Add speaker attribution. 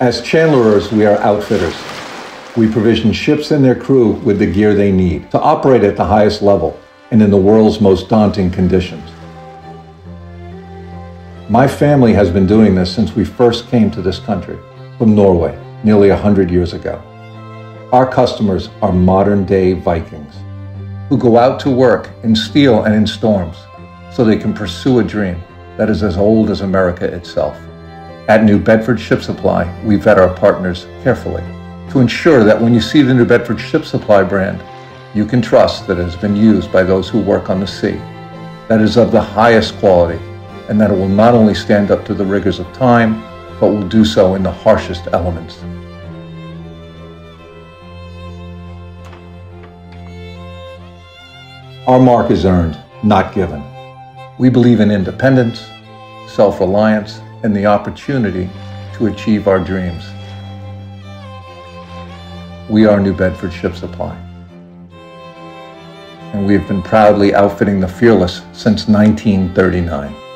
Speaker 1: As chandlerers, we are outfitters. We provision ships and their crew with the gear they need to operate at the highest level and in the world's most daunting conditions. My family has been doing this since we first came to this country from Norway nearly 100 years ago. Our customers are modern day Vikings who go out to work in steel and in storms so they can pursue a dream that is as old as America itself. At New Bedford Ship Supply, we vet our partners carefully to ensure that when you see the New Bedford Ship Supply brand, you can trust that it has been used by those who work on the sea, that is of the highest quality, and that it will not only stand up to the rigors of time, but will do so in the harshest elements. Our mark is earned, not given. We believe in independence, self-reliance, and the opportunity to achieve our dreams. We are New Bedford Ship Supply. And we have been proudly outfitting the Fearless since 1939.